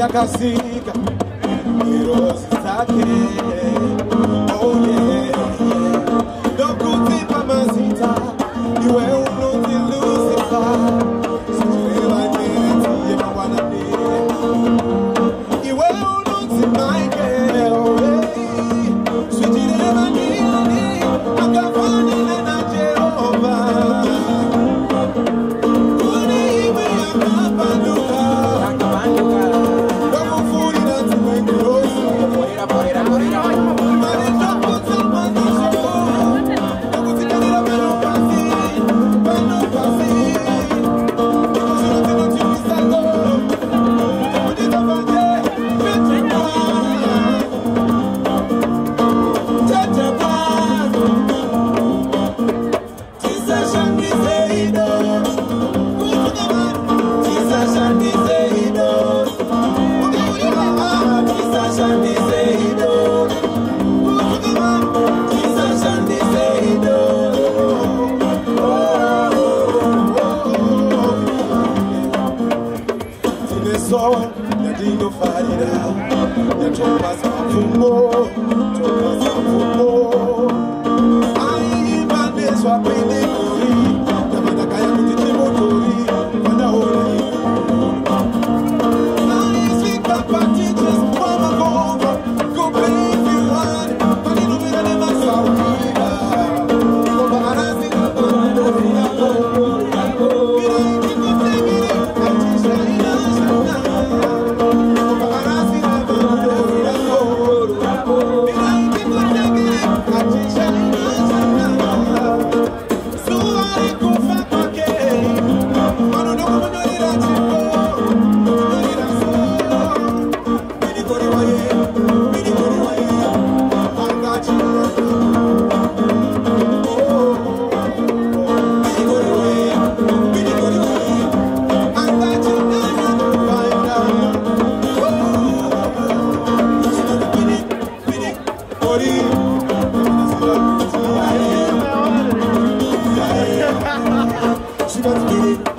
a calcinha, queiroso é saque. Yadinofarira yatopasa mfumo topasa mfumo She got to get.